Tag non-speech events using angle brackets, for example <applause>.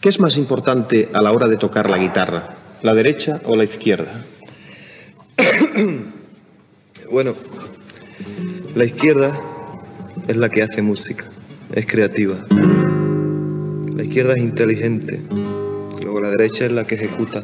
¿Qué es más importante a la hora de tocar la guitarra? ¿La derecha o la izquierda? <coughs> bueno, la izquierda es la que hace música, es creativa. La izquierda es inteligente, luego la derecha es la que ejecuta.